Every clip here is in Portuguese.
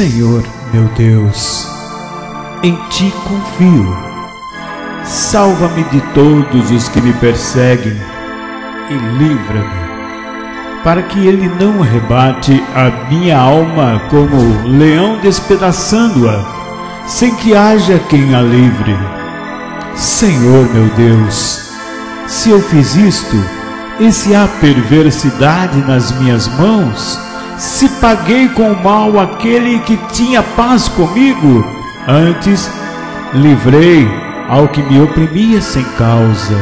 Senhor, meu Deus, em ti confio. Salva-me de todos os que me perseguem e livra-me, para que ele não arrebate a minha alma como leão despedaçando-a, sem que haja quem a livre. Senhor, meu Deus, se eu fiz isto, e se há perversidade nas minhas mãos, se paguei com mal aquele que tinha paz comigo, antes livrei ao que me oprimia sem causa.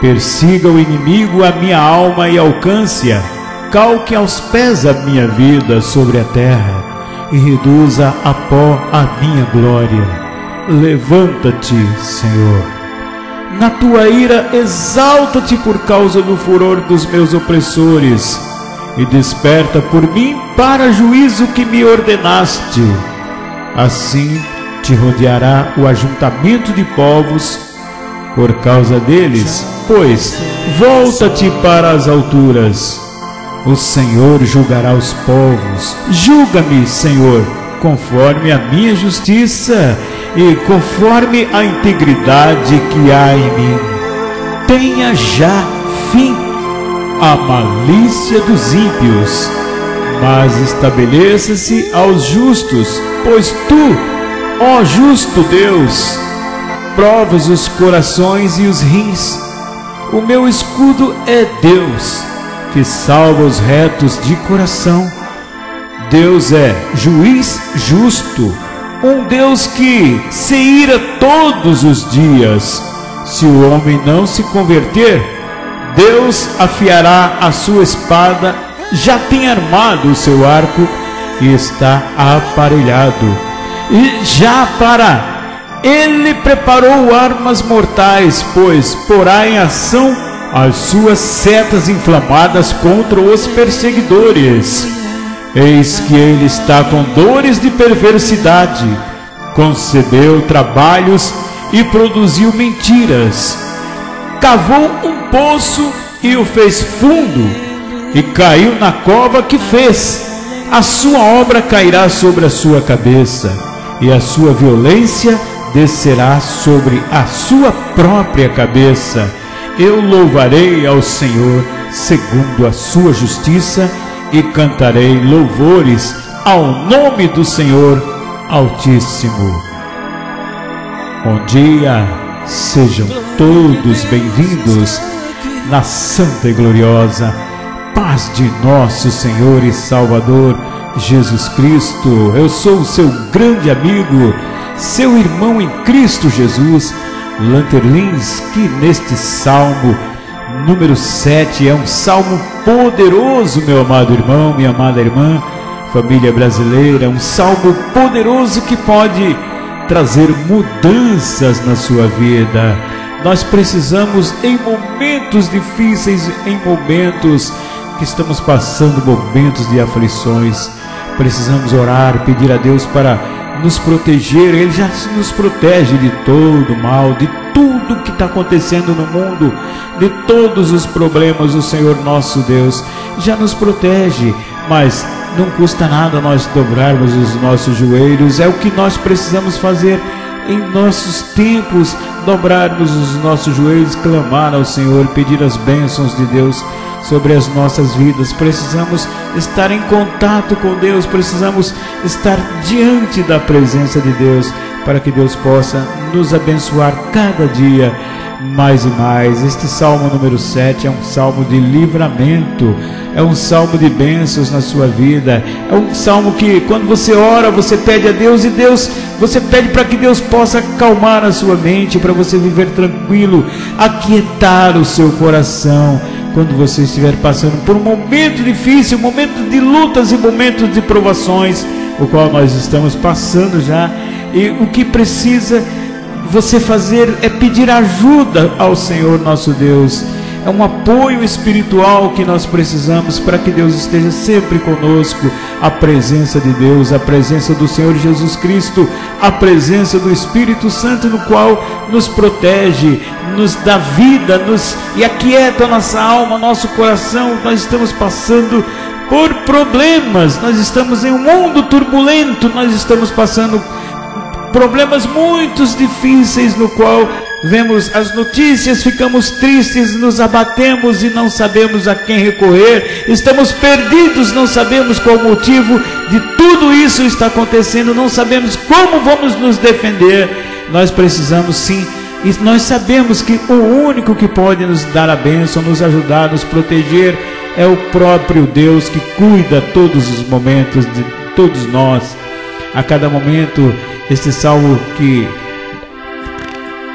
Persiga o inimigo a minha alma e alcance-a, calque aos pés a minha vida sobre a terra e reduza a pó a minha glória. Levanta-te, Senhor. Na tua ira, exalta-te por causa do furor dos meus opressores e desperta por mim para juízo que me ordenaste. Assim te rodeará o ajuntamento de povos por causa deles, pois volta-te para as alturas. O Senhor julgará os povos. Julga-me, Senhor, conforme a minha justiça e conforme a integridade que há em mim. Tenha já fim a malícia dos ímpios, mas estabeleça-se aos justos, pois tu, ó justo Deus, provas os corações e os rins. O meu escudo é Deus, que salva os retos de coração. Deus é juiz justo, um Deus que se ira todos os dias. Se o homem não se converter, Deus afiará a sua espada, já tem armado o seu arco e está aparelhado. E já para ele preparou armas mortais, pois porá em ação as suas setas inflamadas contra os perseguidores. Eis que ele está com dores de perversidade, concebeu trabalhos e produziu mentiras cavou um poço e o fez fundo, e caiu na cova que fez. A sua obra cairá sobre a sua cabeça, e a sua violência descerá sobre a sua própria cabeça. Eu louvarei ao Senhor segundo a sua justiça e cantarei louvores ao nome do Senhor Altíssimo. Bom dia. Sejam todos bem-vindos na santa e gloriosa paz de nosso Senhor e Salvador Jesus Cristo. Eu sou o seu grande amigo, seu irmão em Cristo Jesus, Lanterlins, que neste salmo número 7 é um salmo poderoso, meu amado irmão, minha amada irmã, família brasileira, um salmo poderoso que pode trazer mudanças na sua vida. Nós precisamos, em momentos difíceis, em momentos que estamos passando momentos de aflições, precisamos orar, pedir a Deus para nos proteger. Ele já nos protege de todo mal, de tudo que está acontecendo no mundo, de todos os problemas. O Senhor nosso Deus já nos protege, mas não custa nada nós dobrarmos os nossos joelhos, é o que nós precisamos fazer em nossos tempos, dobrarmos os nossos joelhos, clamar ao Senhor, pedir as bênçãos de Deus sobre as nossas vidas. Precisamos estar em contato com Deus, precisamos estar diante da presença de Deus para que Deus possa nos abençoar cada dia mais e mais. Este salmo número 7 é um salmo de livramento, é um salmo de bênçãos na sua vida. É um salmo que quando você ora, você pede a Deus e Deus, você pede para que Deus possa acalmar a sua mente, para você viver tranquilo, aquietar o seu coração. Quando você estiver passando por um momento difícil, momento de lutas e momentos de provações, o qual nós estamos passando já, e o que precisa você fazer é pedir ajuda ao Senhor nosso Deus. É um apoio espiritual que nós precisamos para que Deus esteja sempre conosco. A presença de Deus, a presença do Senhor Jesus Cristo, a presença do Espírito Santo, no qual nos protege, nos dá vida, nos e aquieta a nossa alma, nosso coração. Nós estamos passando por problemas. Nós estamos em um mundo turbulento, nós estamos passando problemas muito difíceis no qual vemos as notícias, ficamos tristes, nos abatemos e não sabemos a quem recorrer, estamos perdidos, não sabemos qual o motivo de tudo isso está acontecendo, não sabemos como vamos nos defender. Nós precisamos sim, e nós sabemos que o único que pode nos dar a bênção, nos ajudar, nos proteger, é o próprio Deus que cuida todos os momentos de todos nós. A cada momento, este salmo que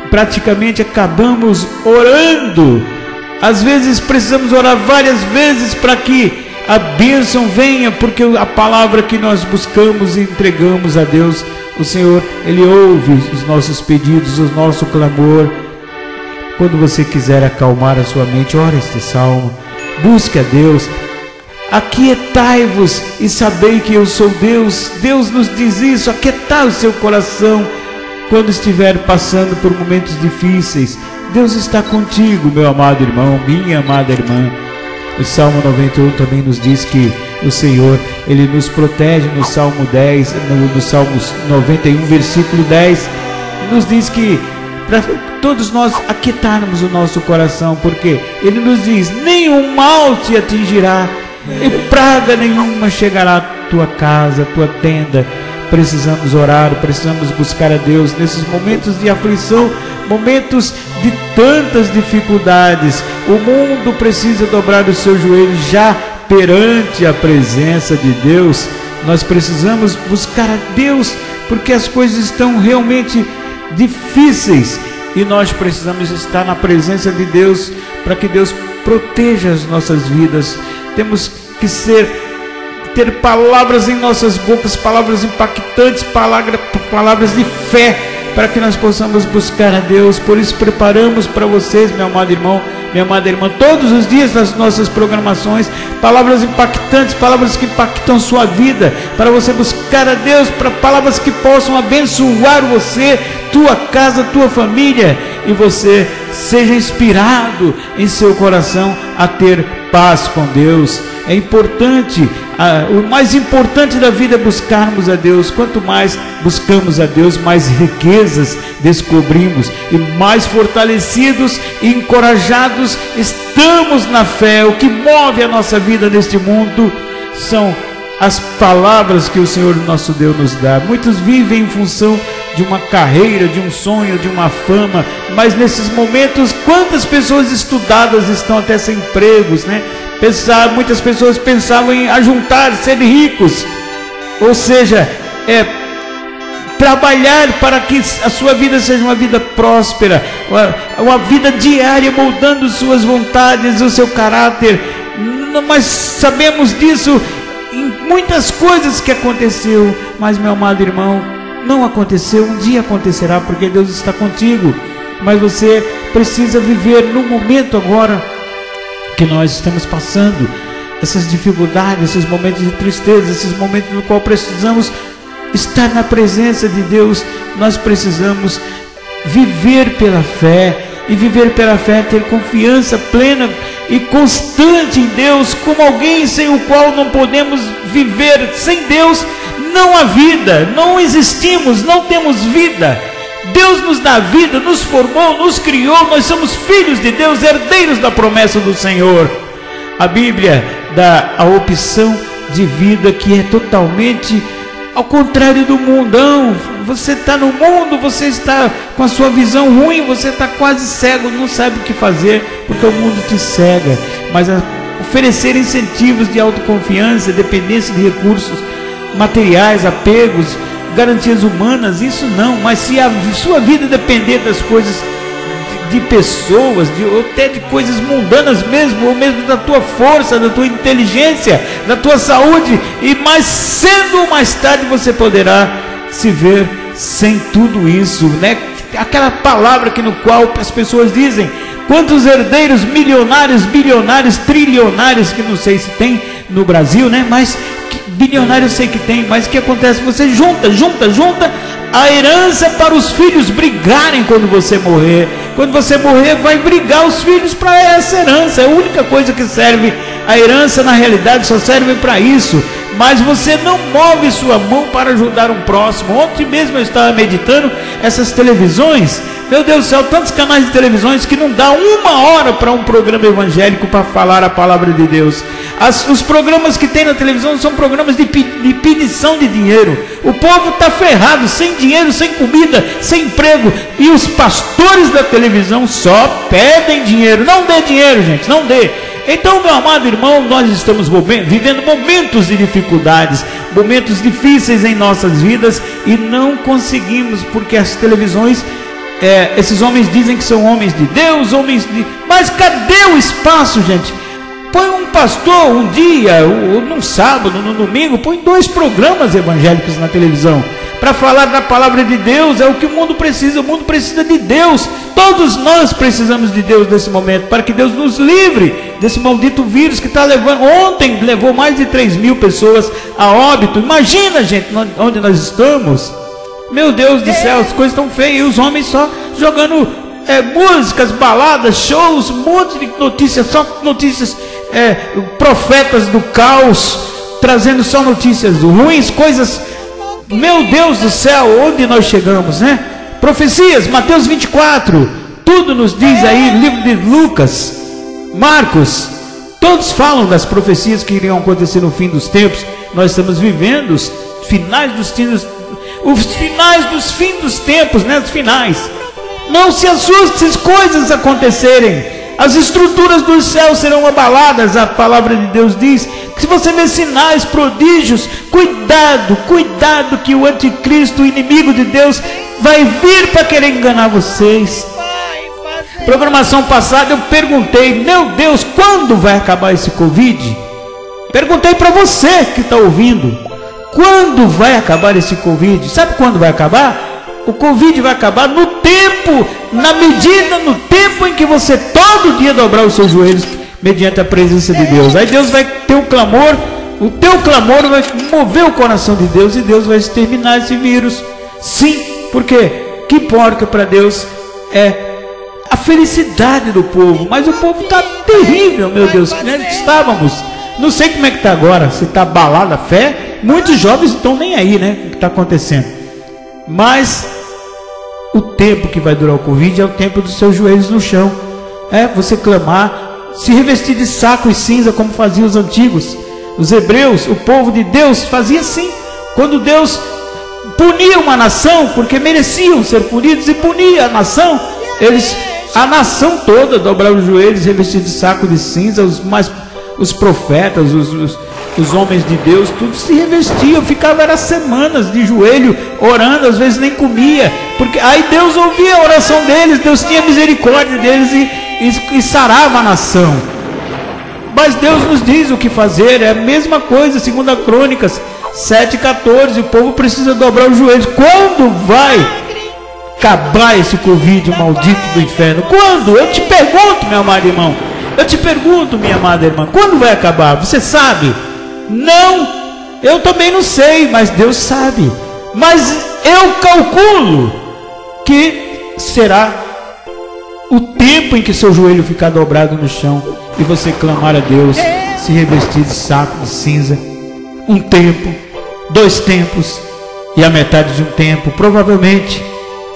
praticamente acabamos orando. Às vezes precisamos orar várias vezes para que a bênção venha, porque a palavra que nós buscamos e entregamos a Deus, o Senhor, Ele ouve os nossos pedidos, o nosso clamor. Quando você quiser acalmar a sua mente, ore este salmo, busque a Deus, aquietai-vos e sabei que eu sou Deus. Deus nos diz isso, aquietai o seu coração quando estiver passando por momentos difíceis. Deus está contigo, meu amado irmão, minha amada irmã. O Salmo 91 também nos diz que o Senhor, Ele nos protege no Salmo 10, no, no Salmos 91, versículo 10, nos diz que para todos nós aquietarmos o nosso coração, porque Ele nos diz: nenhum mal te atingirá, e praga nenhuma chegará à tua casa, à tua tenda precisamos orar, precisamos buscar a Deus nesses momentos de aflição, momentos de tantas dificuldades. O mundo precisa dobrar os seus joelhos já perante a presença de Deus. Nós precisamos buscar a Deus porque as coisas estão realmente difíceis e nós precisamos estar na presença de Deus para que Deus proteja as nossas vidas. Temos que ser ter palavras em nossas bocas, palavras impactantes, palavra, palavras de fé, para que nós possamos buscar a Deus. Por isso, preparamos para vocês, meu amado irmão, minha amada irmã, todos os dias nas nossas programações, palavras impactantes, palavras que impactam sua vida, para você buscar a Deus, para palavras que possam abençoar você, tua casa, tua família, e você seja inspirado em seu coração a ter paz com Deus. É importante, o mais importante da vida é buscarmos a Deus. Quanto mais buscamos a Deus, mais riquezas descobrimos e mais fortalecidos e encorajados estamos na fé. O que move a nossa vida neste mundo são as palavras que o Senhor nosso Deus nos dá. Muitos vivem em função de uma carreira, de um sonho, de uma fama, mas nesses momentos, quantas pessoas estudadas estão até sem empregos, né? Pensar, muitas pessoas pensavam em ajuntar, ser ricos, ou seja, é trabalhar para que a sua vida seja uma vida próspera, uma, uma vida diária moldando suas vontades, o seu caráter. Mas sabemos disso em muitas coisas que aconteceu, mas meu amado irmão, não aconteceu, um dia acontecerá porque Deus está contigo. Mas você precisa viver no momento agora que nós estamos passando, essas dificuldades, esses momentos de tristeza, esses momentos no qual precisamos estar na presença de Deus, nós precisamos viver pela fé. E viver pela fé ter confiança plena e constante em Deus, como alguém sem o qual não podemos viver. Sem Deus não há vida, não existimos, não temos vida. Deus nos dá vida, nos formou, nos criou, nós somos filhos de Deus, herdeiros da promessa do Senhor. A Bíblia dá a opção de vida que é totalmente ao contrário do mundão. Você está no mundo, você está com a sua visão ruim, você está quase cego, não sabe o que fazer, porque o mundo te cega. Mas oferecer incentivos de autoconfiança, dependência de recursos materiais, apegos, garantias humanas, isso não, mas se a sua vida depender das coisas de pessoas, de, até de coisas mundanas mesmo, ou mesmo da tua força, da tua inteligência, da tua saúde, e mais cedo ou mais tarde você poderá se ver sem tudo isso, né? Aquela palavra que no qual as pessoas dizem, quantos herdeiros milionários, bilionários, trilionários, que não sei se tem no Brasil, né? Mas bilionário eu sei que tem, mas o que acontece? Você junta, junta, junta a herança para os filhos brigarem quando você morrer. Quando você morrer, vai brigar os filhos para essa herança. É a única coisa que serve A herança na realidade só serve para isso. Mas você não move sua mão para ajudar um próximo. Ontem mesmo eu estava meditando essas televisões. Meu Deus do céu, tantos canais de televisões que não dá uma hora para um programa evangélico para falar a palavra de Deus. As, os programas que tem na televisão são programas de, de de dinheiro. O povo está ferrado, sem dinheiro, sem comida, sem emprego. E os pastores da televisão só pedem dinheiro. Não dê dinheiro, gente, não dê. Então, meu amado irmão, nós estamos vivendo momentos de dificuldades, momentos difíceis em nossas vidas e não conseguimos, porque as televisões, é, esses homens dizem que são homens de Deus, homens de. Mas cadê o espaço, gente? Põe um pastor um dia, ou num sábado, no domingo, põe dois programas evangélicos na televisão para falar da palavra de Deus, é o que o mundo precisa. O mundo precisa de Deus. Todos nós precisamos de Deus nesse momento, para que Deus nos livre desse maldito vírus que está levando. Ontem levou mais de 3 mil pessoas a óbito. Imagina, gente, onde nós estamos. Meu Deus do céu, as coisas estão feias. E os homens só jogando é, músicas, baladas, shows, um monte de notícias, só notícias, é, profetas do caos, trazendo só notícias ruins, coisas meu Deus do céu, onde nós chegamos, né? Profecias, Mateus 24, tudo nos diz aí, livro de Lucas, Marcos, todos falam das profecias que iriam acontecer no fim dos tempos. Nós estamos vivendo os finais dos tempos, os finais dos fins dos tempos, né? Os finais. Não se assuste se as coisas acontecerem as estruturas dos céus serão abaladas, a palavra de Deus diz. Que se você vê sinais, prodígios, cuidado, cuidado que o anticristo, o inimigo de Deus, vai vir para querer enganar vocês. Programação passada eu perguntei, meu Deus, quando vai acabar esse Covid? Perguntei para você que está ouvindo, quando vai acabar esse Covid? Sabe quando vai acabar? O Covid vai acabar no tempo, na medida, no tempo em que você todo dia dobrar os seus joelhos mediante a presença de Deus. Aí Deus vai ter um clamor, o teu clamor vai mover o coração de Deus e Deus vai exterminar esse vírus. Sim, porque que importa para Deus é a felicidade do povo, mas o povo está terrível, meu Deus. Estávamos, não sei como é que está agora, se está abalada a fé. Muitos jovens estão nem aí, né? O que está acontecendo? Mas o tempo que vai durar o Covid é o tempo dos seus joelhos no chão. É você clamar, se revestir de saco e cinza, como faziam os antigos. Os hebreus, o povo de Deus, fazia assim. Quando Deus punia uma nação, porque mereciam ser punidos, e punia a nação, eles, a nação toda dobrava os joelhos, revestidos de saco de cinza, os mais os profetas, os, os os homens de Deus, tudo se revestiam, ficava era semanas de joelho, orando, às vezes nem comia, porque aí Deus ouvia a oração deles, Deus tinha misericórdia deles e, e, e sarava a nação. Mas Deus nos diz o que fazer, é a mesma coisa, segundo a Crônicas 7,14, o povo precisa dobrar os joelhos. Quando vai acabar esse Covid maldito do inferno? Quando? Eu te pergunto, meu amado irmão. Eu te pergunto, minha amada irmã, quando vai acabar? Você sabe? Não, eu também não sei, mas Deus sabe. Mas eu calculo que será o tempo em que seu joelho ficar dobrado no chão e você clamar a Deus, se revestir de saco de cinza. Um tempo, dois tempos e a metade de um tempo, provavelmente.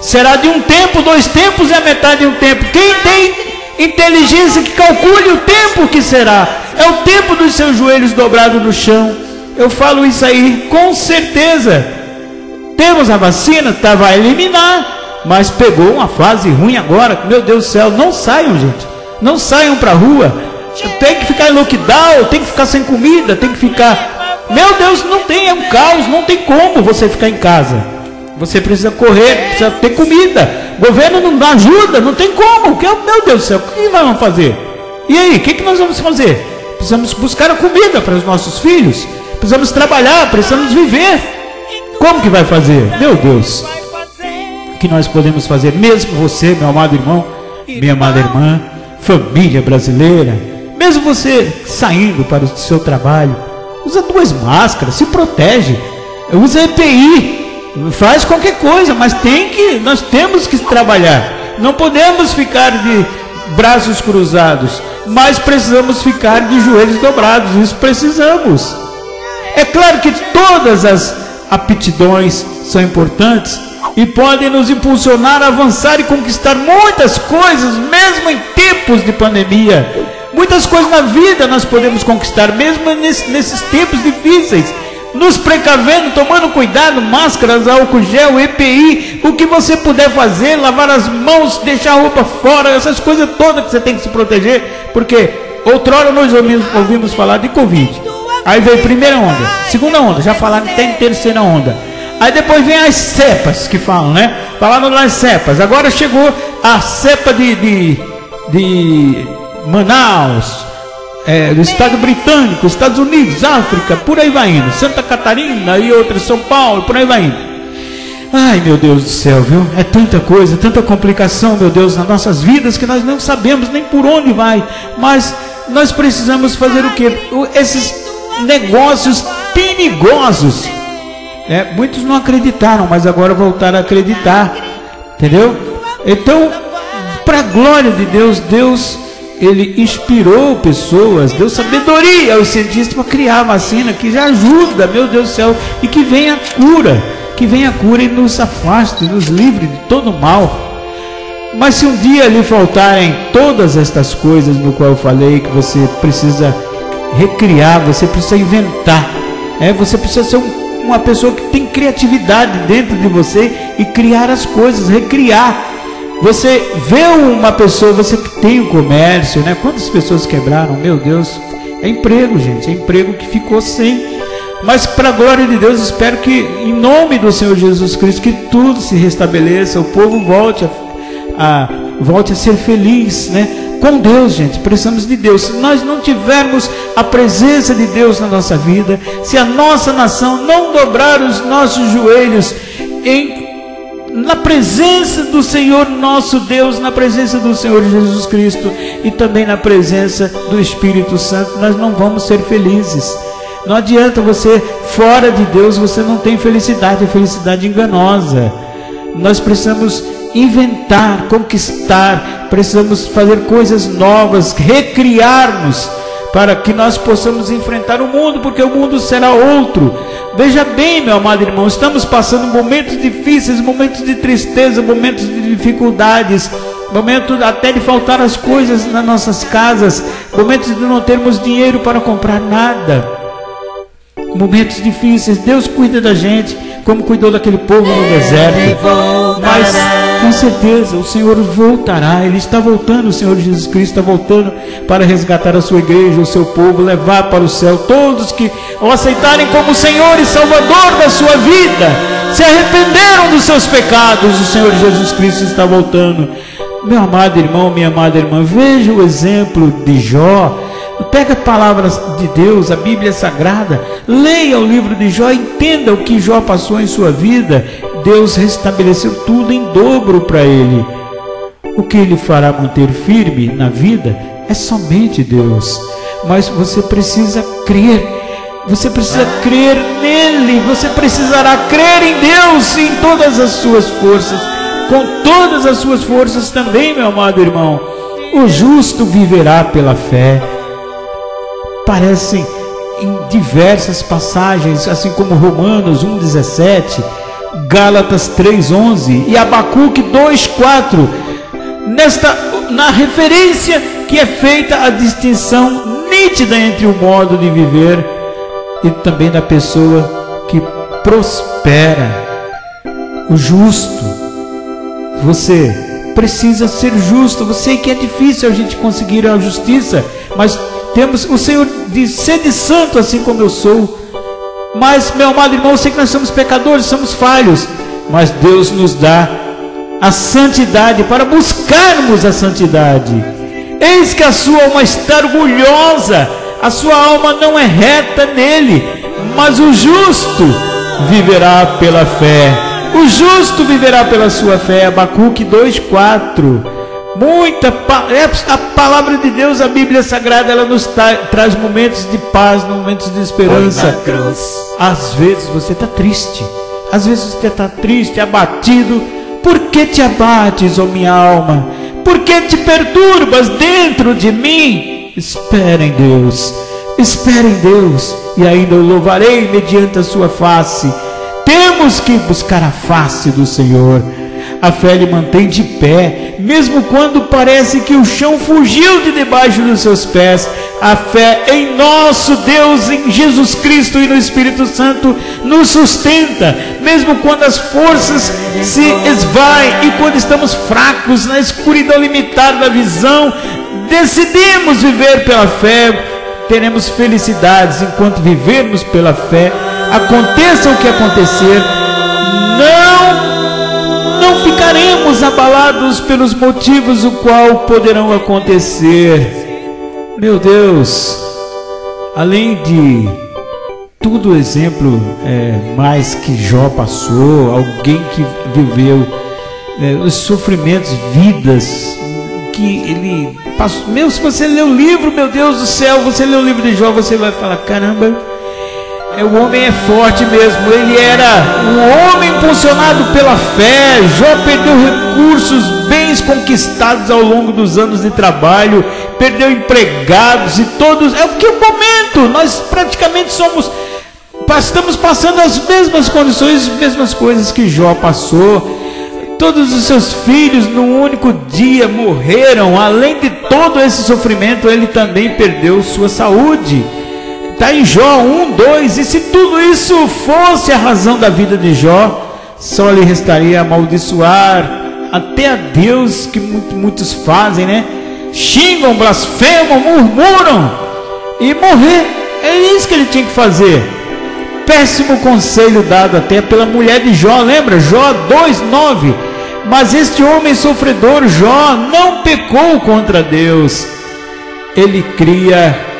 Será de um tempo, dois tempos e a metade de um tempo. Quem tem inteligência que calcule o tempo que será. É o tempo dos seus joelhos dobrados no chão. Eu falo isso aí com certeza. Temos a vacina, tá, vai eliminar, mas pegou uma fase ruim agora. Meu Deus do céu, não saiam, gente. Não saiam para rua. Tem que ficar em lockdown, tem que ficar sem comida, tem que ficar. Meu Deus, não tem, é um caos, não tem como você ficar em casa. Você precisa correr, precisa ter comida. O governo não dá ajuda, não tem como. Que, meu Deus do céu, o que nós vamos fazer? E aí, o que, que nós vamos fazer? Precisamos buscar a comida para os nossos filhos. Precisamos trabalhar, precisamos viver. Como que vai fazer? Meu Deus. O que nós podemos fazer? Mesmo você, meu amado irmão, minha amada irmã, família brasileira, mesmo você saindo para o seu trabalho, usa duas máscaras, se protege, usa EPI, faz qualquer coisa, mas tem que, nós temos que trabalhar. Não podemos ficar de braços cruzados. mas precisamos ficar de joelhos dobrados. Isso precisamos. É claro que todas as aptidões são importantes e podem nos impulsionar a avançar e conquistar muitas coisas, mesmo em tempos de pandemia. Muitas coisas na vida nós podemos conquistar, mesmo nesses tempos difíceis nos precavendo, tomando cuidado, máscaras, álcool gel, EPI, o que você puder fazer, lavar as mãos, deixar a roupa fora, essas coisas todas que você tem que se proteger, porque outrora nós ouvimos, ouvimos falar de Covid. Aí veio primeira onda, segunda onda, já falaram até em terceira onda. Aí depois vem as cepas que falam, né? Falaram das cepas. Agora chegou a cepa de, de, de Manaus, é, do Estado Britânico, Estados Unidos, África, por aí vai indo, Santa Catarina e outras, São Paulo, por aí vai indo. Ai meu Deus do céu, viu? É tanta coisa, tanta complicação, meu Deus, nas nossas vidas que nós não sabemos nem por onde vai. Mas nós precisamos fazer o que? Esses negócios perigosos. É, muitos não acreditaram, mas agora voltaram a acreditar. Entendeu? Então, para a glória de Deus, Deus ele inspirou pessoas, deu sabedoria aos cientistas para criar a vacina que já ajuda, meu Deus do céu, e que venha a cura, que venha a cura e nos afaste, nos livre de todo o mal. Mas se um dia lhe faltarem todas estas coisas no qual eu falei que você precisa recriar, você precisa inventar, é, você precisa ser um, uma pessoa que tem criatividade dentro de você e criar as coisas, recriar você vê uma pessoa, você que tem o um comércio, né? Quantas pessoas quebraram? Meu Deus, é emprego, gente, é emprego que ficou sem. Mas para a glória de Deus, espero que em nome do Senhor Jesus Cristo que tudo se restabeleça, o povo volte a, a volte a ser feliz, né? Com Deus, gente, precisamos de Deus. Se nós não tivermos a presença de Deus na nossa vida, se a nossa nação não dobrar os nossos joelhos em na presença do Senhor nosso Deus, na presença do Senhor Jesus Cristo e também na presença do Espírito Santo, nós não vamos ser felizes. Não adianta você, fora de Deus, você não tem felicidade, é felicidade enganosa. Nós precisamos inventar, conquistar, precisamos fazer coisas novas, recriar-nos para que nós possamos enfrentar o mundo, porque o mundo será outro. Veja bem, meu amado irmão, estamos passando momentos difíceis, momentos de tristeza, momentos de dificuldades, momentos até de faltar as coisas nas nossas casas, momentos de não termos dinheiro para comprar nada. Momentos difíceis, Deus cuida da gente, como cuidou daquele povo no deserto. Mas com certeza o Senhor voltará, Ele está voltando, o Senhor Jesus Cristo está voltando para resgatar a sua igreja, o seu povo, levar para o céu todos que o aceitarem como Senhor e Salvador da sua vida, se arrependeram dos seus pecados, o Senhor Jesus Cristo está voltando. Meu amado irmão, minha amada irmã, veja o exemplo de Jó. Pega palavras de Deus, a Bíblia Sagrada, leia o livro de Jó, entenda o que Jó passou em sua vida Deus restabeleceu tudo em dobro para ele. O que ele fará manter firme na vida é somente Deus. Mas você precisa crer. Você precisa crer nele. Você precisará crer em Deus em todas as suas forças. Com todas as suas forças também, meu amado irmão. O justo viverá pela fé. Parecem em diversas passagens, assim como Romanos 1,17 Gálatas 3:11 e Abacuque 2:4. Nesta na referência que é feita a distinção nítida entre o modo de viver e também da pessoa que prospera. O justo. Você precisa ser justo. Eu sei que é difícil a gente conseguir a justiça, mas temos o Senhor diz: "Sede santo assim como eu sou". Mas, meu amado irmão, eu sei que nós somos pecadores, somos falhos, mas Deus nos dá a santidade para buscarmos a santidade. Eis que a sua alma está orgulhosa, a sua alma não é reta nele, mas o justo viverá pela fé. O justo viverá pela sua fé. Abacuque 2:4. Muita é a palavra de Deus, a Bíblia Sagrada, ela nos tra traz momentos de paz, momentos de esperança. Às vezes você está triste, às vezes você está triste, abatido. Por que te abates, ó oh minha alma? Por que te perturbas dentro de mim? Espera em Deus, espera em Deus, e ainda o louvarei mediante a sua face. Temos que buscar a face do Senhor. A fé lhe mantém de pé, mesmo quando parece que o chão fugiu de debaixo dos seus pés. A fé em nosso Deus, em Jesus Cristo e no Espírito Santo nos sustenta, mesmo quando as forças se esvaem e quando estamos fracos na escuridão limitada da visão, decidimos viver pela fé, teremos felicidades enquanto vivermos pela fé. Aconteça o que acontecer, ficaremos abalados pelos motivos o qual poderão acontecer. Meu Deus, além de tudo exemplo é, mais que Jó passou, alguém que viveu é, os sofrimentos, vidas que ele passou. Meu, se você ler o livro, meu Deus do céu, você lê o livro de Jó, você vai falar: caramba é, o homem é forte mesmo. Ele era um homem impulsionado pela fé. Jó perdeu recursos, bens conquistados ao longo dos anos de trabalho, perdeu empregados e todos. É o que o momento. Nós praticamente somos, estamos passando as mesmas condições, as mesmas coisas que Jó passou. Todos os seus filhos, num único dia, morreram. Além de todo esse sofrimento, ele também perdeu sua saúde. Está em Jó 1, 2. E se tudo isso fosse a razão da vida de Jó, só lhe restaria amaldiçoar até a Deus que muitos fazem, né? Xingam, blasfemam, murmuram e morrer. É isso que ele tinha que fazer. Péssimo conselho dado até pela mulher de Jó, lembra? Jó 2:9. Mas este homem sofredor, Jó, não pecou contra Deus. Ele cria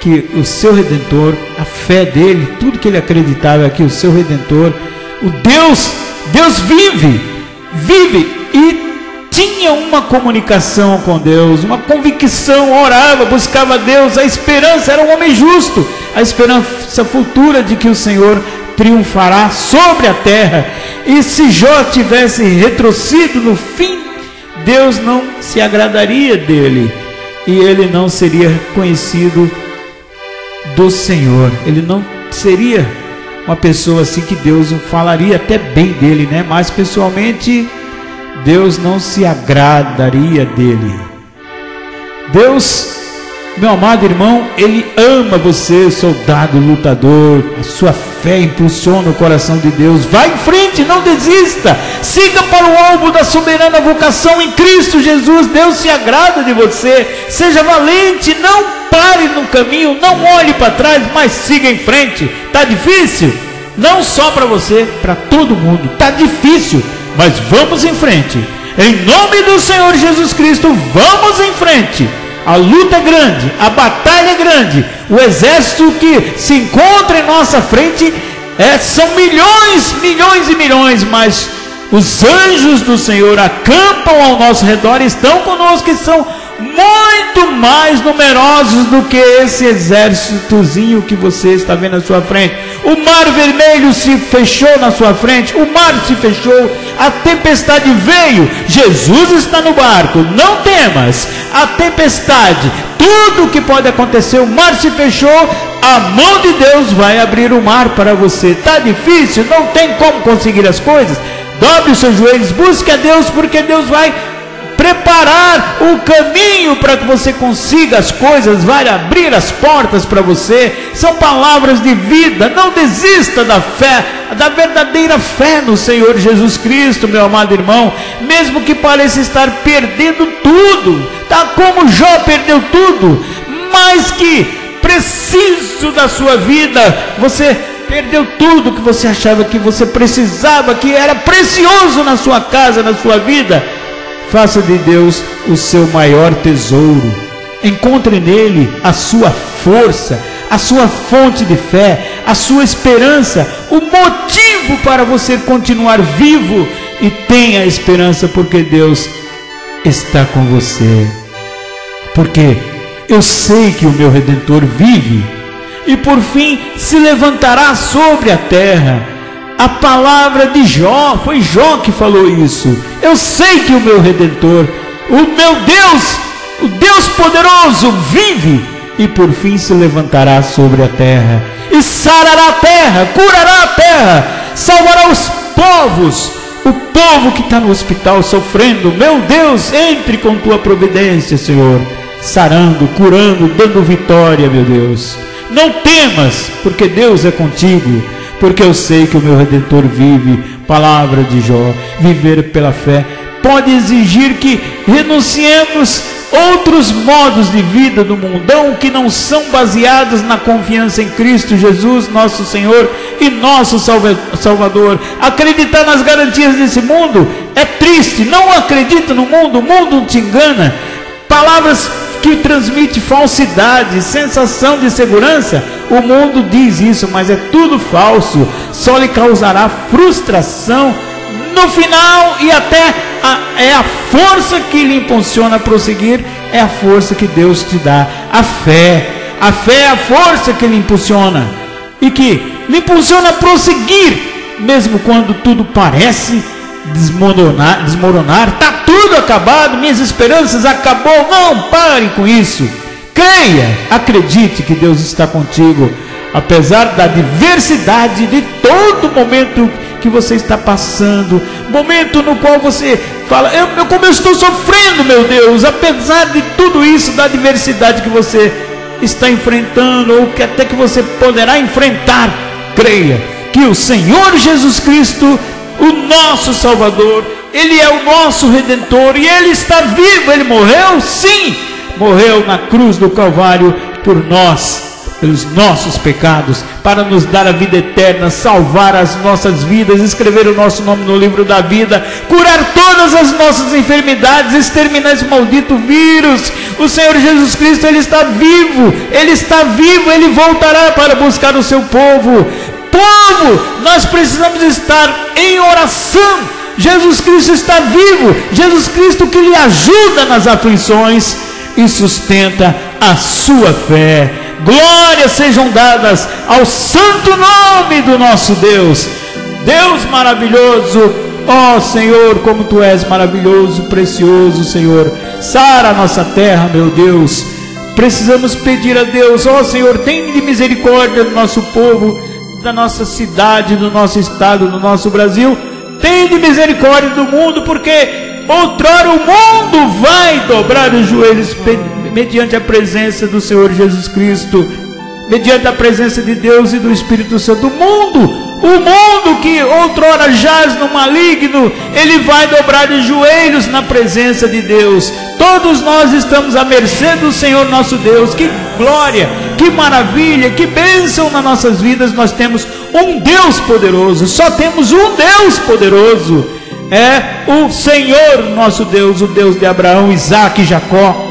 que o seu redentor, a fé dele, tudo que ele acreditava é que o seu redentor, o Deus, Deus vive, vive e tinha uma comunicação com Deus, uma convicção, orava, buscava Deus, a esperança era um homem justo, a esperança futura de que o Senhor triunfará sobre a terra. E se Jó tivesse retrocedido no fim, Deus não se agradaria dele e ele não seria conhecido do Senhor. Ele não seria uma pessoa assim que Deus falaria até bem dele, né? Mas pessoalmente Deus não se agradaria dele. Deus, meu amado irmão, ele ama você, soldado lutador. A sua fé impulsiona o coração de Deus. Vá em frente, não desista. Siga para o alvo da soberana vocação em Cristo Jesus. Deus se agrada de você. Seja valente, não pare no caminho, não olhe para trás, mas siga em frente. Tá difícil? Não só para você, para todo mundo. Tá difícil, mas vamos em frente. Em nome do Senhor Jesus Cristo, vamos em frente. A luta é grande, a batalha é grande. O exército que se encontra em nossa frente é, são milhões, milhões e milhões, mas os anjos do Senhor acampam ao nosso redor, estão conosco e são muito mais numerosos do que esse exércitozinho que você está vendo à sua frente. O mar vermelho se fechou na sua frente, o mar se fechou, a tempestade veio. Jesus está no barco, não temas. A tempestade, tudo o que pode acontecer, o mar se fechou, a mão de Deus vai abrir o mar para você. Está difícil, não tem como conseguir as coisas. Dobre os seus joelhos, busque a Deus, porque Deus vai preparar o caminho para que você consiga as coisas, vai abrir as portas para você. São palavras de vida. Não desista da fé, da verdadeira fé no Senhor Jesus Cristo, meu amado irmão, mesmo que pareça estar perdendo tudo, tá como Jó perdeu tudo, mas que preciso da sua vida, você perdeu tudo que você achava que você precisava, que era precioso na sua casa, na sua vida Faça de Deus o seu maior tesouro. Encontre nele a sua força, a sua fonte de fé, a sua esperança, o motivo para você continuar vivo e tenha esperança porque Deus está com você. Porque eu sei que o meu redentor vive e por fim se levantará sobre a terra a palavra de Jó, foi Jó que falou isso. Eu sei que o meu redentor, o meu Deus, o Deus poderoso vive e por fim se levantará sobre a terra e sarará a terra, curará a terra, salvará os povos. O povo que está no hospital sofrendo, meu Deus, entre com tua providência, Senhor, sarando, curando, dando vitória, meu Deus. Não temas, porque Deus é contigo, porque eu sei que o meu redentor vive. Palavra de Jó, viver pela fé pode exigir que renunciemos outros modos de vida do mundão que não são baseados na confiança em Cristo Jesus, nosso Senhor e nosso Salvador. Acreditar nas garantias desse mundo é triste. Não acredita no mundo, o mundo te engana. Palavras que transmite falsidade, sensação de segurança. O mundo diz isso, mas é tudo falso. Só lhe causará frustração no final e até a, é a força que lhe impulsiona a prosseguir, é a força que Deus te dá, a fé. A fé é a força que lhe impulsiona e que lhe impulsiona a prosseguir, mesmo quando tudo parece desmoronar, desmoronar, tá tudo acabado, minhas esperanças acabou. Não pare com isso. Creia, acredite que Deus está contigo, apesar da diversidade de todo momento que você está passando, momento no qual você fala, eu, eu como eu estou sofrendo, meu Deus, apesar de tudo isso, da adversidade que você está enfrentando, ou que até que você poderá enfrentar, creia que o Senhor Jesus Cristo, o nosso Salvador, Ele é o nosso Redentor e Ele está vivo, Ele morreu, sim, morreu na cruz do Calvário por nós pelos nossos pecados, para nos dar a vida eterna, salvar as nossas vidas, escrever o nosso nome no livro da vida, curar todas as nossas enfermidades, exterminar esse maldito vírus. O Senhor Jesus Cristo, Ele está vivo, Ele está vivo, Ele voltará para buscar o seu povo. Povo, nós precisamos estar em oração. Jesus Cristo está vivo, Jesus Cristo que lhe ajuda nas aflições e sustenta a sua fé glórias sejam dadas ao santo nome do nosso Deus. Deus maravilhoso, ó oh, Senhor, como tu és maravilhoso, precioso, Senhor. Sara a nossa terra, meu Deus. Precisamos pedir a Deus, ó oh, Senhor, tem de misericórdia do nosso povo, da nossa cidade, do nosso estado, do nosso Brasil. Tem de misericórdia do mundo, porque outrora o mundo vai dobrar os joelhos mediante a presença do Senhor Jesus Cristo, mediante a presença de Deus e do Espírito Santo. O mundo, o mundo que outrora jaz no maligno, ele vai dobrar de joelhos na presença de Deus. Todos nós estamos à mercê do Senhor nosso Deus. Que glória, que maravilha, que bênção nas nossas vidas. Nós temos um Deus poderoso, só temos um Deus poderoso. É o Senhor nosso Deus, o Deus de Abraão, Isaac e Jacó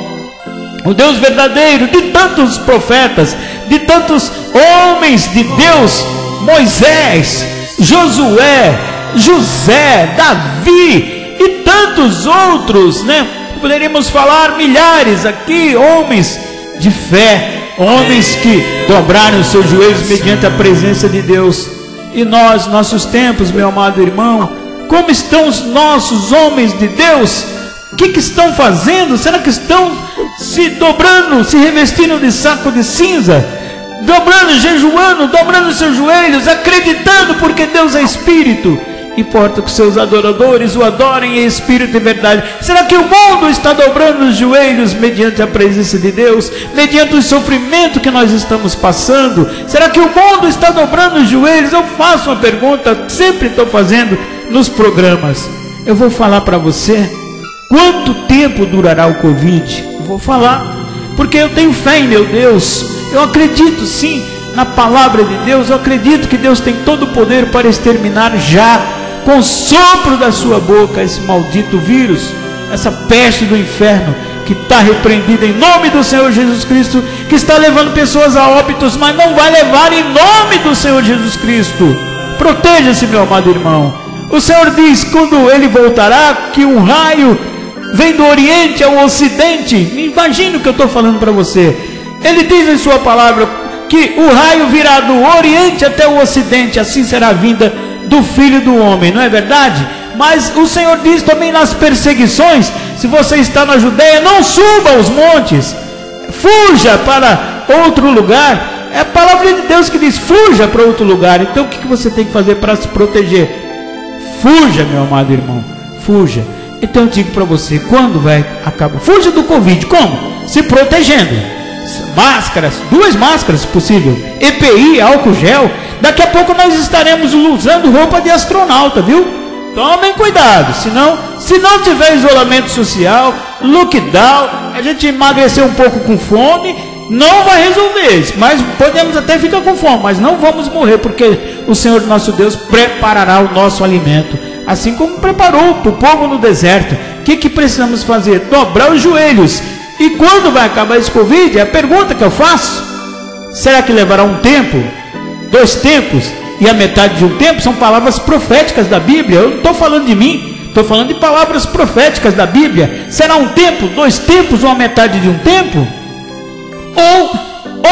o Deus verdadeiro de tantos profetas, de tantos homens de Deus, Moisés, Josué, José, Davi e tantos outros, né? Poderíamos falar milhares aqui, homens de fé, homens que dobraram os seus joelhos mediante a presença de Deus. E nós, nossos tempos, meu amado irmão, como estão os nossos homens de Deus? O que, que estão fazendo? Será que estão se dobrando, se revestindo de saco de cinza? Dobrando, jejuando, dobrando seus joelhos, acreditando porque Deus é Espírito. Importa que seus adoradores o adorem em espírito e verdade. Será que o mundo está dobrando os joelhos mediante a presença de Deus? Mediante o sofrimento que nós estamos passando? Será que o mundo está dobrando os joelhos? Eu faço uma pergunta, sempre estou fazendo nos programas. Eu vou falar para você Quanto tempo durará o Covid? Eu vou falar, porque eu tenho fé em meu Deus. Eu acredito sim na palavra de Deus. Eu acredito que Deus tem todo o poder para exterminar já, com o sopro da sua boca, esse maldito vírus, essa peste do inferno que está repreendida em nome do Senhor Jesus Cristo, que está levando pessoas a óbitos, mas não vai levar em nome do Senhor Jesus Cristo. Proteja-se, meu amado irmão. O Senhor diz: quando ele voltará, que um raio vem do Oriente ao Ocidente. Imagina o que eu estou falando para você. Ele diz em Sua palavra que o raio virá do Oriente até o Ocidente, assim será a vinda do Filho do Homem, não é verdade? Mas o Senhor diz também nas perseguições Se você está na Judéia, não suba aos montes, fuja para outro lugar. É a palavra de Deus que diz: fuja para outro lugar. Então o que você tem que fazer para se proteger? Fuja, meu amado irmão, fuja. Então eu digo para você: quando vai acabar? Fuja do Covid. Como? Se protegendo máscaras, duas máscaras se possível, EPI, álcool gel. Daqui a pouco nós estaremos usando roupa de astronauta, viu? Tomem cuidado, senão, se não tiver isolamento social, lockdown, a gente emagrecer um pouco com fome, não vai resolver. Mas podemos até ficar com fome, mas não vamos morrer, porque o Senhor nosso Deus preparará o nosso alimento, assim como preparou para o povo no deserto. O que, que precisamos fazer? Dobrar os joelhos e quando vai acabar esse Covid? É a pergunta que eu faço. Será que levará um tempo? Dois tempos? E a metade de um tempo são palavras proféticas da Bíblia. Eu não estou falando de mim, estou falando de palavras proféticas da Bíblia. Será um tempo, dois tempos ou a metade de um tempo? Ou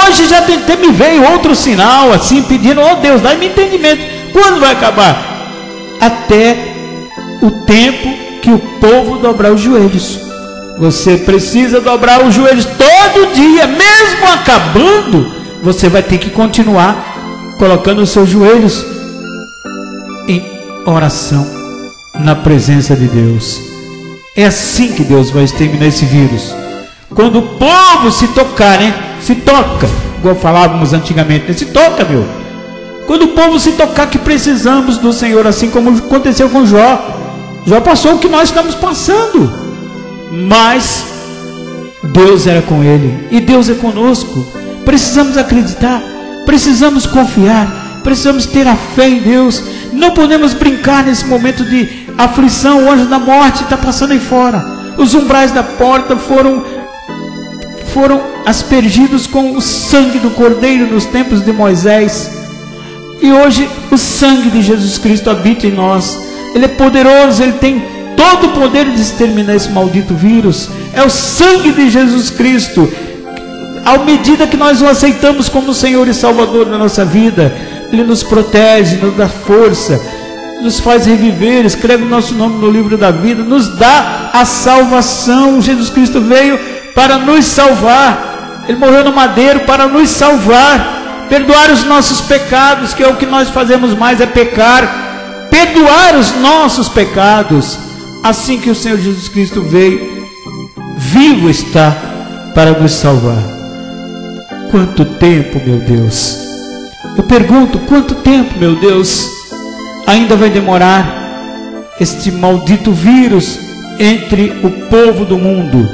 hoje já tem, me veio outro sinal assim pedindo, oh Deus, dá-me entendimento. Quando vai acabar? Até o tempo que o povo dobrar os joelhos. Você precisa dobrar os joelhos todo dia, mesmo acabando, você vai ter que continuar colocando os seus joelhos em oração na presença de Deus. É assim que Deus vai exterminar esse vírus. Quando o povo se tocar, né? Se toca, igual falávamos antigamente, né? se toca, meu. Quando o povo se tocar que precisamos do Senhor, assim como aconteceu com Jó. Jó passou o que nós estamos passando mas Deus era com ele e Deus é conosco. Precisamos acreditar, precisamos confiar, precisamos ter a fé em Deus. Não podemos brincar nesse momento de aflição. O anjo da morte está passando aí fora. Os umbrais da porta foram foram aspergidos com o sangue do Cordeiro nos tempos de Moisés. E hoje o sangue de Jesus Cristo habita em nós. Ele é poderoso, ele tem todo o poder de exterminar esse maldito vírus. É o sangue de Jesus Cristo. À medida que nós o aceitamos como Senhor e Salvador na nossa vida, Ele nos protege, nos dá força, nos faz reviver, escreve o nosso nome no livro da vida, nos dá a salvação. Jesus Cristo veio para nos salvar. Ele morreu no madeiro para nos salvar, perdoar os nossos pecados, que é o que nós fazemos mais, é pecar, perdoar os nossos pecados assim que o Senhor Jesus Cristo veio, vivo está para nos salvar. Quanto tempo, meu Deus? Eu pergunto, quanto tempo, meu Deus, ainda vai demorar este maldito vírus entre o povo do mundo?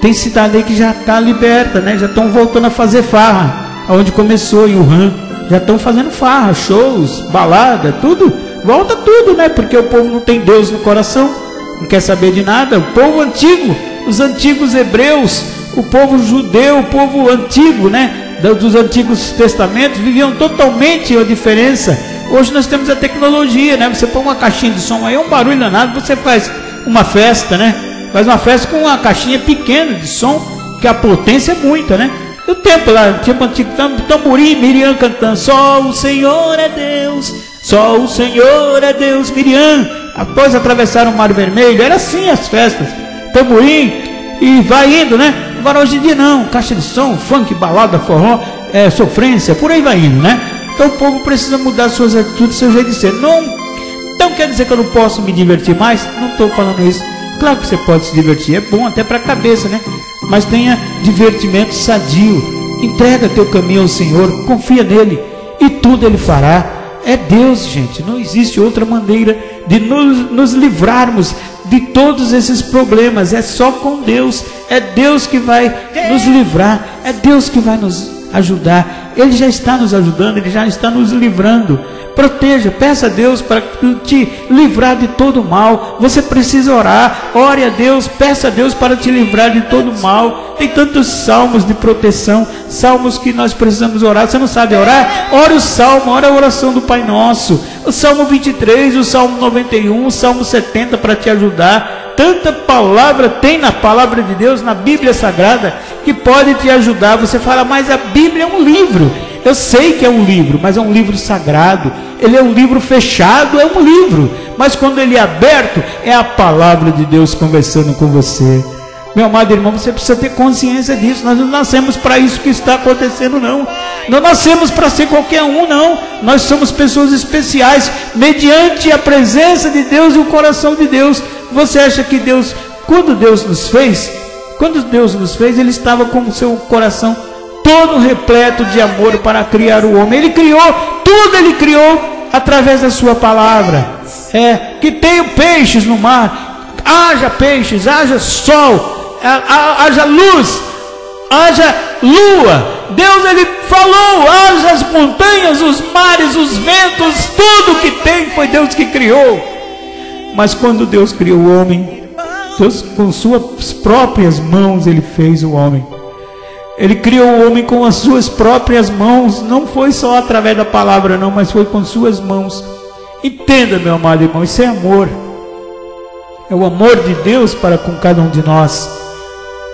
Tem cidade aí que já está liberta, né? Já estão voltando a fazer farra, aonde começou em Wuhan. Já estão fazendo farra, shows, balada, tudo. Volta tudo, né? Porque o povo não tem Deus no coração não quer saber de nada. O povo antigo, os antigos hebreus, o povo judeu, o povo antigo, né? Dos antigos testamentos, viviam totalmente a diferença. Hoje nós temos a tecnologia, né? Você põe uma caixinha de som aí, é um barulho danado, você faz uma festa, né? Faz uma festa com uma caixinha pequena de som, que a potência é muita, né? o tempo lá, tipo antigo tamborim, Miriam cantando, só o Senhor é Deus, só o Senhor é Deus, Miriam após atravessar o Mar Vermelho, era assim as festas, tamborim e vai indo, né? Agora hoje em dia não, caixa de som, funk, balada, forró, é, sofrência, por aí vai indo, né? Então o povo precisa mudar suas atitudes, seu jeito de ser. Não, não quer dizer que eu não posso me divertir mais? Não estou falando isso. Claro que você pode se divertir, é bom até para a cabeça, né? Mas tenha divertimento sadio. Entrega teu caminho ao Senhor, confia nele e tudo ele fará. É Deus, gente, não existe outra maneira de nos, nos livrarmos de todos esses problemas. É só com Deus. É Deus que vai nos livrar. É Deus que vai nos ajudar. Ele já está nos ajudando, Ele já está nos livrando. Proteja, peça a Deus para te livrar de todo mal. Você precisa orar, ore a Deus, peça a Deus para te livrar de todo mal. Tem tantos salmos de proteção, salmos que nós precisamos orar. Você não sabe orar? Ore o salmo, ore a oração do Pai Nosso. O Salmo 23, o Salmo 91, o Salmo 70 para te ajudar. Tanta palavra tem na palavra de Deus, na Bíblia Sagrada, que pode te ajudar. Você fala, mas a Bíblia é um livro. Eu sei que é um livro, mas é um livro sagrado. Ele é um livro fechado, é um livro. Mas quando ele é aberto, é a palavra de Deus conversando com você. Meu amado irmão, você precisa ter consciência disso. Nós não nascemos para isso que está acontecendo, não. Não nascemos para ser qualquer um, não. Nós somos pessoas especiais, mediante a presença de Deus e o coração de Deus. Você acha que Deus, quando Deus nos fez, quando Deus nos fez, Ele estava com o seu coração todo repleto de amor para criar o homem. Ele criou, tudo Ele criou através da Sua palavra. É que tenha peixes no mar, haja peixes, haja sol, haja luz, haja lua. Deus ele falou, haja as montanhas, os mares, os ventos, tudo que tem foi Deus que criou. Mas quando Deus criou o homem, Deus com suas próprias mãos ele fez o homem. Ele criou o homem com as suas próprias mãos, não foi só através da palavra não, mas foi com suas mãos. Entenda, meu amado irmão, isso é amor. É o amor de Deus para com cada um de nós.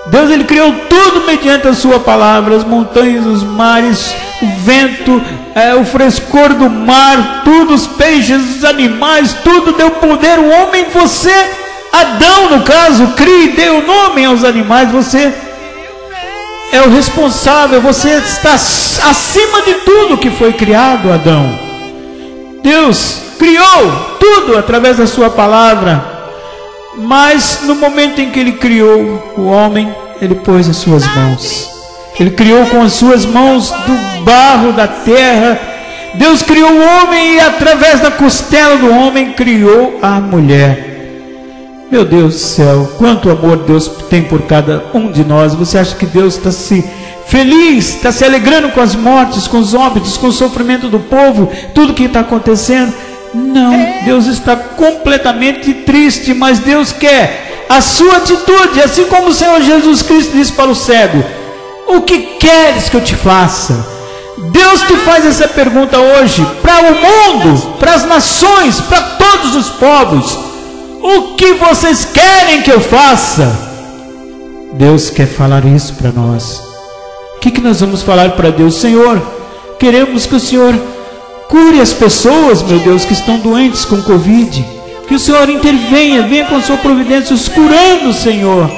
Deus ele criou tudo mediante a sua palavra, as montanhas, os mares, o vento, é, o frescor do mar, tudo, os peixes, os animais, tudo deu poder. O homem, você, Adão no caso, crie, deu nome aos animais, você é o responsável, você está acima de tudo que foi criado, Adão. Deus criou tudo através da sua palavra. Mas no momento em que ele criou o homem, ele pôs as suas mãos. Ele criou com as suas mãos do barro da terra. Deus criou o homem e através da costela do homem criou a mulher. Meu Deus do céu, quanto amor Deus tem por cada um de nós. Você acha que Deus está se feliz, está se alegrando com as mortes, com os óbitos, com o sofrimento do povo, tudo que está acontecendo? Não, Deus está completamente triste, mas Deus quer a sua atitude, assim como o Senhor Jesus Cristo disse para o cego: O que queres que eu te faça? Deus te faz essa pergunta hoje para o mundo, para as nações, para todos os povos: O que vocês querem que eu faça? Deus quer falar isso para nós. O que, que nós vamos falar para Deus? Senhor, queremos que o Senhor Cure as pessoas, meu Deus, que estão doentes com Covid. Que o Senhor intervenha, venha com sua providência, os curando, Senhor.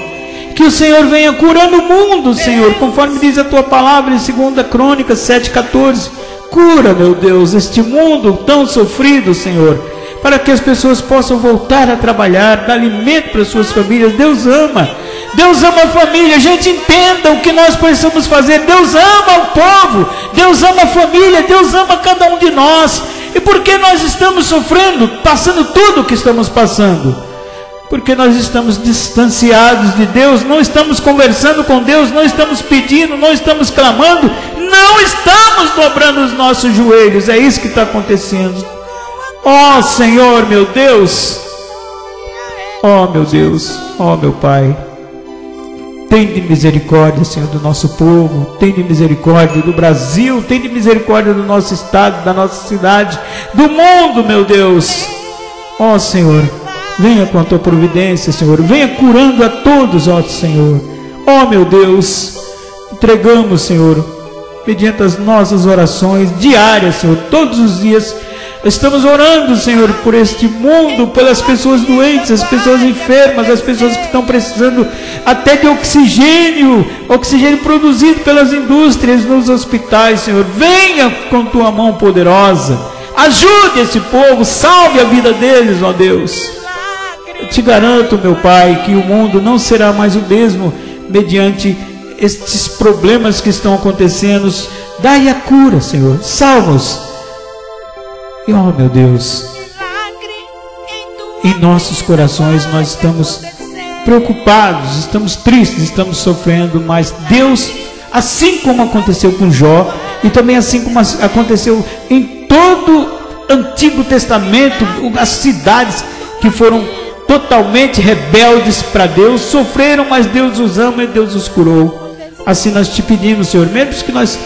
Que o Senhor venha curando o mundo, Senhor, conforme diz a tua palavra em 2 Crônicas 7,14. Cura, meu Deus, este mundo tão sofrido, Senhor, para que as pessoas possam voltar a trabalhar, dar alimento para suas famílias. Deus ama Deus ama a família. Gente, entenda o que nós precisamos fazer. Deus ama o povo. Deus ama a família. Deus ama cada um de nós. E por que nós estamos sofrendo, passando tudo o que estamos passando? Porque nós estamos distanciados de Deus, não estamos conversando com Deus, não estamos pedindo, não estamos clamando, não estamos dobrando os nossos joelhos. É isso que está acontecendo. Ó oh, Senhor, meu Deus. Ó oh, meu Deus. Ó oh, meu Pai. Tem de misericórdia, Senhor, do nosso povo, tem de misericórdia do Brasil, tem de misericórdia do nosso estado, da nossa cidade, do mundo, meu Deus. Ó Senhor, venha com a tua providência, Senhor, venha curando a todos, ó Senhor. Ó meu Deus, entregamos, Senhor, mediante as nossas orações diárias, Senhor, todos os dias Estamos orando, Senhor, por este mundo, pelas pessoas doentes, as pessoas enfermas, as pessoas que estão precisando até de oxigênio, oxigênio produzido pelas indústrias nos hospitais, Senhor. Venha com tua mão poderosa. Ajude esse povo, salve a vida deles, ó Deus. Eu te garanto, meu Pai, que o mundo não será mais o mesmo mediante estes problemas que estão acontecendo. Dai a cura, Senhor. Salva-os e oh meu Deus, em nossos corações nós estamos preocupados, estamos tristes, estamos sofrendo, mas Deus, assim como aconteceu com Jó, e também assim como aconteceu em todo o Antigo Testamento, as cidades que foram totalmente rebeldes para Deus, sofreram, mas Deus os ama e Deus os curou. Assim nós te pedimos, Senhor, mesmo que nós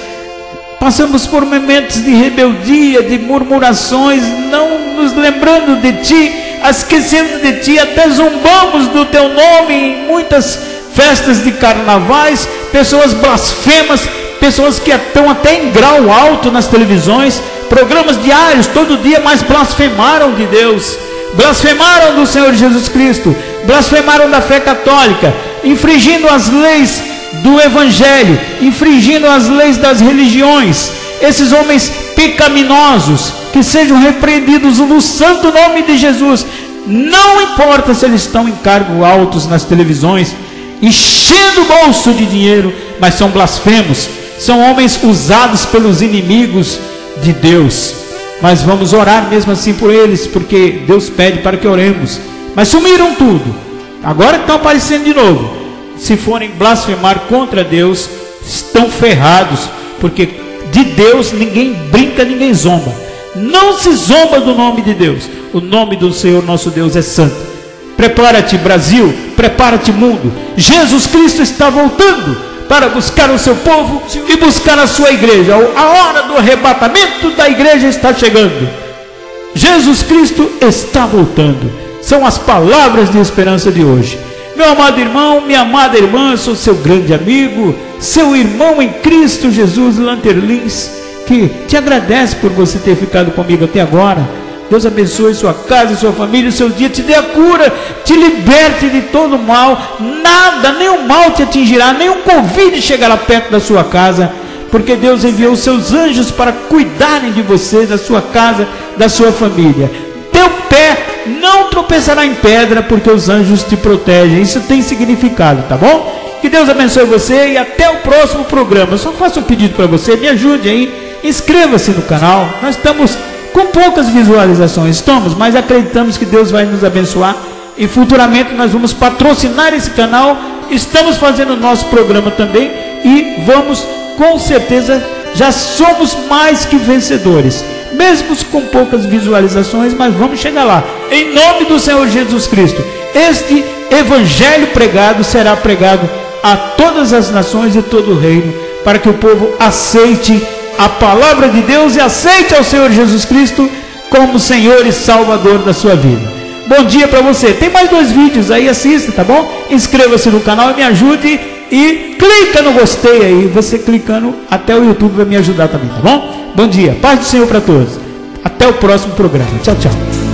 Passamos por momentos de rebeldia, de murmurações, não nos lembrando de Ti, esquecendo de Ti, até zombamos do Teu nome em muitas festas de carnavais, pessoas blasfemas, pessoas que estão até em grau alto nas televisões, programas diários, todo dia, mas blasfemaram de Deus, blasfemaram do Senhor Jesus Cristo, blasfemaram da fé católica, infringindo as leis do Evangelho, infringindo as leis das religiões. Esses homens pecaminosos, que sejam repreendidos no santo nome de Jesus. Não importa se eles estão em cargos altos nas televisões, enchendo o bolso de dinheiro, mas são blasfemos, são homens usados pelos inimigos de Deus. Mas vamos orar mesmo assim por eles, porque Deus pede para que oremos. Mas sumiram tudo, agora estão aparecendo de novo. Se forem blasfemar contra Deus, estão ferrados, porque de Deus ninguém brinca, ninguém zomba. Não se zomba do nome de Deus. O nome do Senhor nosso Deus é santo. Prepara-te, Brasil, prepara-te, mundo. Jesus Cristo está voltando para buscar o seu povo e buscar a sua igreja. A hora do arrebatamento da igreja está chegando. Jesus Cristo está voltando. São as palavras de esperança de hoje. Meu amado irmão, minha amada irmã, sou seu grande amigo, seu irmão em Cristo Jesus Lanterlins, que te agradece por você ter ficado comigo até agora Deus abençoe sua casa, sua família, seu dia, te dê a cura, te liberte de todo mal. Nada, nenhum mal te atingirá, nenhum Covid chegará perto da sua casa, porque Deus enviou seus anjos para cuidarem de você, da sua casa, da sua família. Teu pé não tropeçará em pedra, porque os anjos te protegem. Isso tem significado, tá bom? Que Deus abençoe você e até o próximo programa. Eu só faço um pedido para você, me ajude aí, inscreva-se no canal. Nós estamos com poucas visualizações estamos, mas acreditamos que Deus vai nos abençoar e futuramente nós vamos patrocinar esse canal. Estamos fazendo o nosso programa também e vamos com certeza já somos mais que vencedores, mesmo com poucas visualizações, mas vamos chegar lá. Em nome do Senhor Jesus Cristo, este evangelho pregado será pregado a todas as nações e todo o reino, para que o povo aceite a palavra de Deus e aceite ao Senhor Jesus Cristo como Senhor e Salvador da sua vida. Bom dia para você. Tem mais dois vídeos aí, assista, tá bom? Inscreva-se no canal e me ajude e clica no gostei aí. Você clicando até o YouTube vai me ajudar também, tá bom? Bom dia. Paz do Senhor para todos. Até o próximo programa. Tchau, tchau.